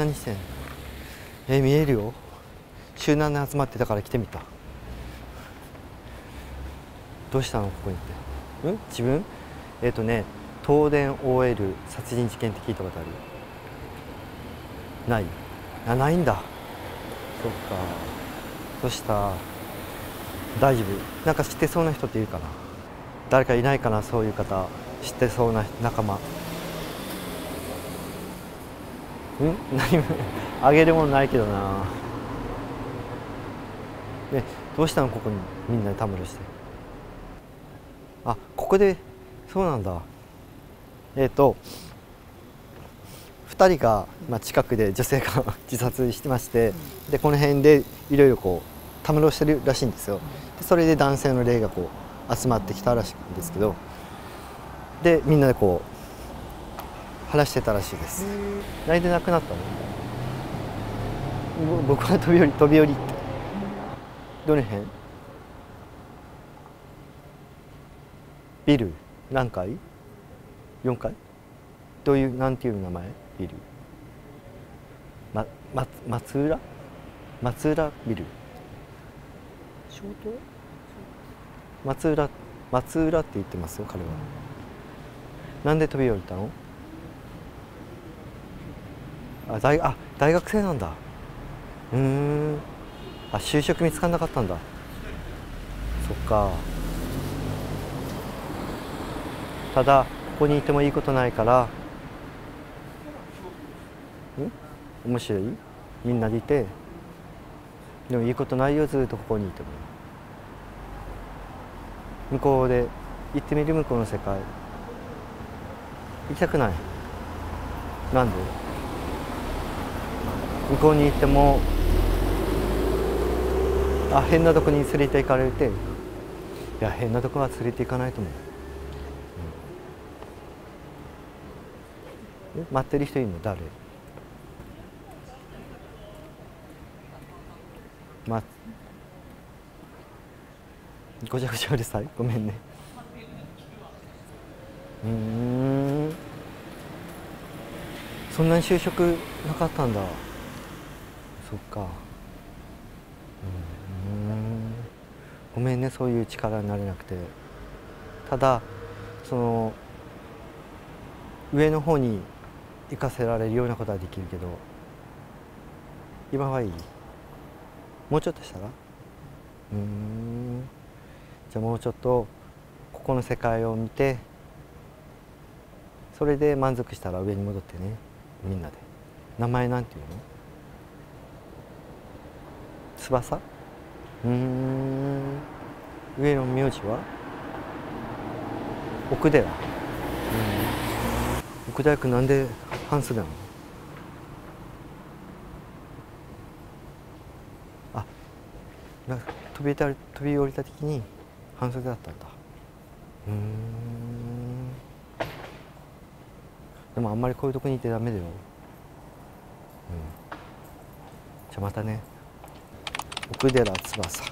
何してんの？え見えるよ。集団で集まってたから来てみた。どうしたの？ここにって。うん？自分？えっ、とね東電 OL 殺人事件って聞いたことあるない？あないんだ。そっか。どうした？大丈夫？なんか知ってそうな人っているかな？誰かいないかな？そういう方。知ってそうな仲間うん？何も。あげるものないけどな。ねどうしたのここにみんなでたむろして。あここでそうなんだ。えっ、と2人が、まあ、近くで女性が 自殺してましてでこの辺でいろいろこうたむろしてるらしいんですよ。でそれで男性の霊がこう集まってきたらしいんですけどでみんなでこう話してたらしいです。泣いて亡くなったの？ぼ僕は飛び降り飛び降りって。どの辺？ビル？何階 ?4 階？どういうなんていう名前？ビル？ま、ま、松浦？松浦ビル？松浦松浦って言ってますよ彼は。なんで飛び降りたの？あ大あ大学生なんだ。うん。あ就職見つからなかったんだ。そっか。ただここにいてもいいことないから。ん？面白い？みんなでいて。でもいいことないよずっとここにいても。向こうで行ってみる？向こうの世界。行きたくない。なんで？向こうに行ってもあ変なとこに連れて行かれていや変なとこは連れて行かないと思う、うん。待ってる人いるの？誰？まごちゃごちゃうるさい？ごめんね。うん。そんなに就職なかったんだ。そっか。うん。ごめんねそういう力になれなくて。ただその上の方に行かせられるようなことはできるけど今はいい？もうちょっとしたら？うん。じゃあもうちょっとここの世界を見てそれで満足したら上に戻ってねみんなで。名前なんていうの？翼？うん。上の名字は？奥寺。うん。奥寺君なんで半袖なの？あな飛びた飛び降りた時に半袖だったんだ。うん。でもあんまりこういうとこにいてダメだよ、うん、じゃあまたね。奥寺翼。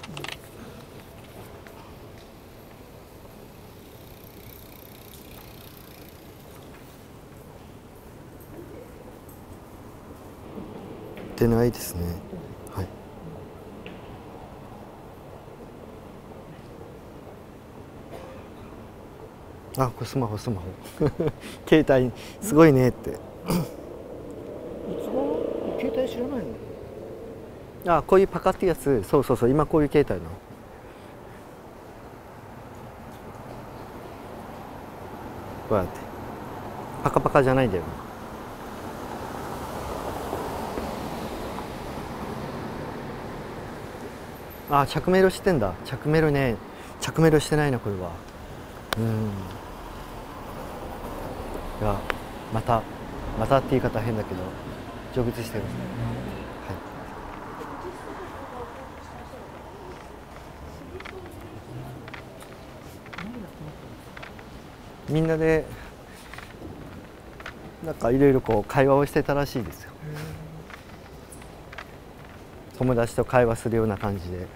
出ないですね。はい。あこれスマホスマホ。携帯すごいねって。いつ携帯知らないの？あこういうパカってやつ。そうそうそう。今こういう携帯の。こうやって。パカパカじゃないんだよ。あ着メロしてんだ。着メロね。着メロしてないなこれは。うん。いやまたまたって言い方変だけど成仏してる。はいみんなでなんかいろいろこう会話をしてたらしいですよ友達と会話するような感じで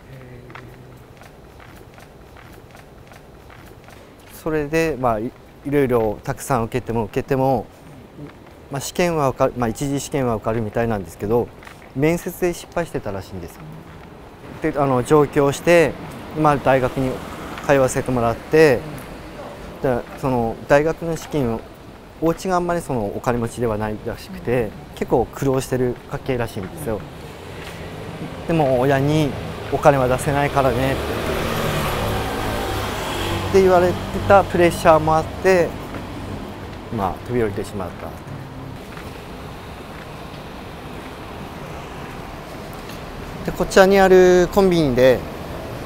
それでまあいろいろたくさん受けても受けてもまあ、試験は受かる、まあ、一次試験は受かるみたいなんですけど面接で失敗してたらしいんですよ。であの上京して今大学に通わせてもらってでその大学の資金をお家があんまりそのお金持ちではないらしくて結構苦労してる家系らしいんですよ。でも親にお金は出せないからねって言われてたプレッシャーもあってまあ飛び降りてしまったでこちらにあるコンビニで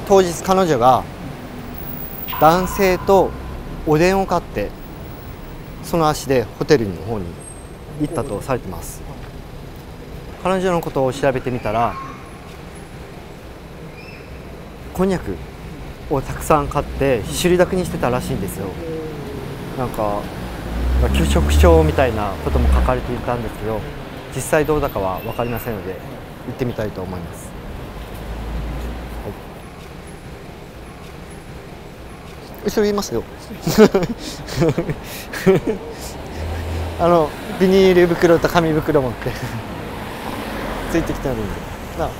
当日彼女が男性とおでんを買ってその足でホテルの方に行ったとされてます。彼女のことを調べてみたらこんにゃくをたくさん買って汁だくにしてたらしいんですよ。なんか給食症みたいなことも書かれていたんですけど実際どうだかは分かりませんので行ってみたいと思います、はい、後ろ言いますよ。あのビニール袋と紙袋持って。ついてきてるんで。なあ、うん、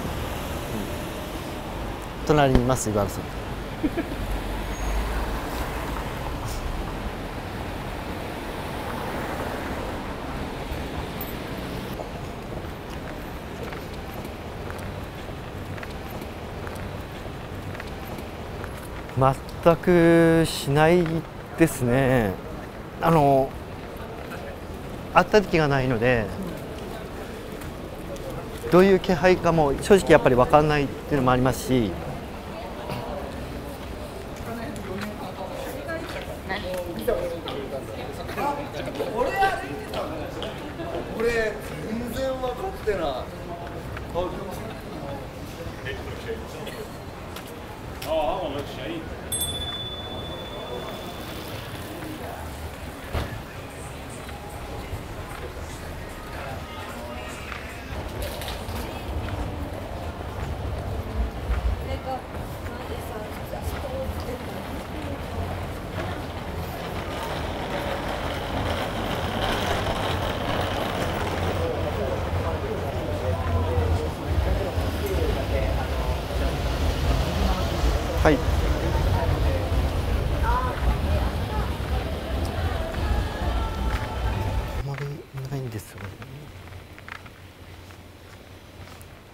隣にいます茨さん。ま す全くしないですね。あの会った時がないのでどういう気配かも正直やっぱり分かんないっていうのもありますしはい。あまりないんですよね。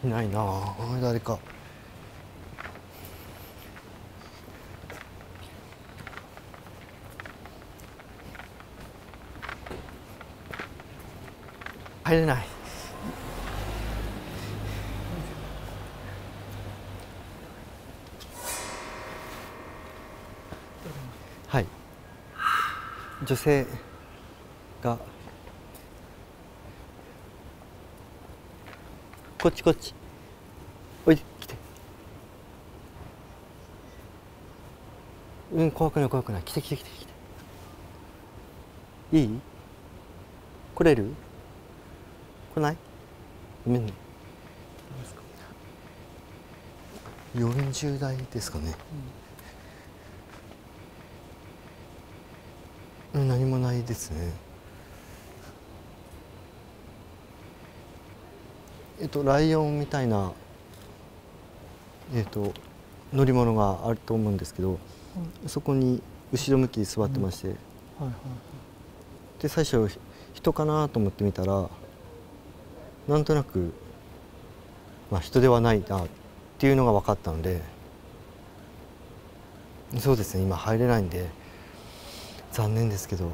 いないな。あ誰か。入れないはい。女性がこっちこっち。おいで来て。うん怖くない怖くない。来て来て来て来て。いい？来れる？来ない？ごめんね。40代ですかね、うん、何もないですね。えっとライオンみたいなえっと乗り物があると思うんですけど、そこに後ろ向きに座ってまして、はいはいで最初ひ人かなと思ってみたらなんとなく、まあ、人ではないなっていうのが分かったのでそうですね今入れないんで残念ですけど。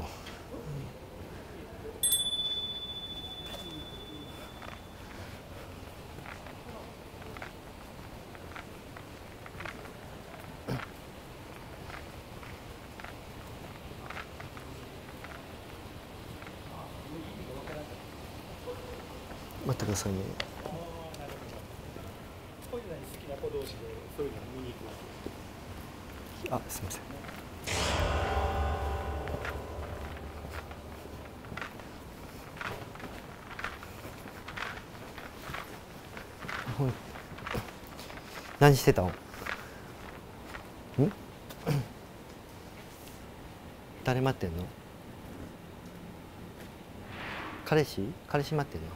待ってくださいねあすいませんほい何してたの？ん？誰待ってんの？彼氏？彼氏待ってんの？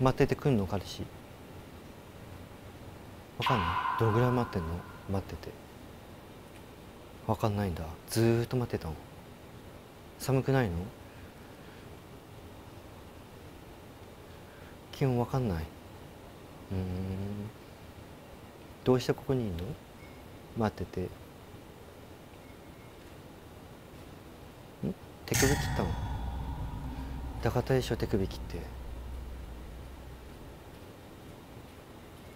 待っててくんの？彼氏？わかんない？どのぐらい待ってんの？待ってて。わかんないんだ。ずっと待ってたの。寒くないの？気温わかんない。うん。どうしてここにいるの？待ってて。ん？手首切ったの？痛かったでしょ手首切って。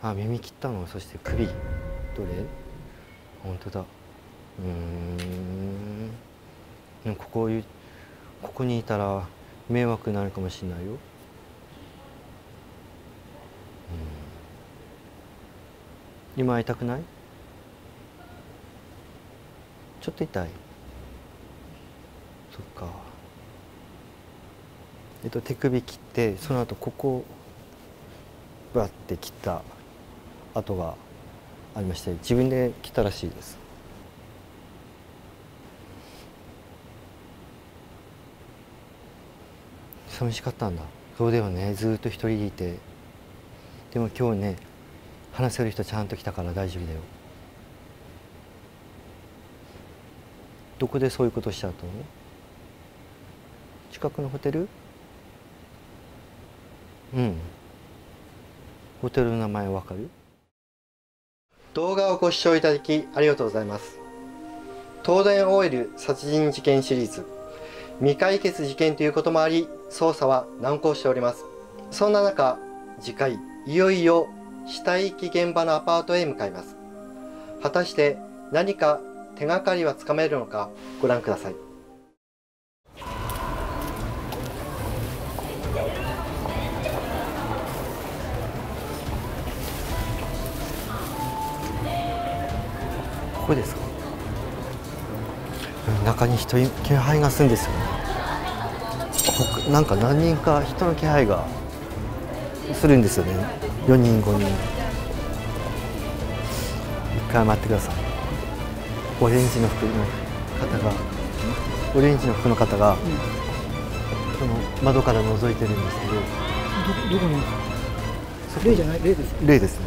あ耳切ったの？そして首。どれ？本当だ。うーん。ここいうここにいたら迷惑になるかもしれないようん今痛くない？ちょっと痛い。そっか。えっと手首切ってその後ここバッて切った跡がありまして自分で切ったらしいです。寂しかったんだ。そうだよね。ずっと一人でいて。でも今日ね話せる人ちゃんと来たから大丈夫だよ。どこでそういうことしちゃったの近くのホテル？うん。ホテルの名前わかる？動画をご視聴いただきありがとうございます。東電 OL 殺人事件シリーズ。未解決事件ということもあり捜査は難航しております。そんな中次回いよいよ死体遺棄現場のアパートへ向かいます。果たして何か手がかりはつかめるのかご覧ください。ここですか？中に人気配がするんですよね。なんか何人か人の気配がするんですよね。4人5人。一回待ってください。オレンジの服の方がオレンジの服の方が、その窓から覗いてるんですけど。どどこに？例じゃない？例です例ですね